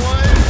One.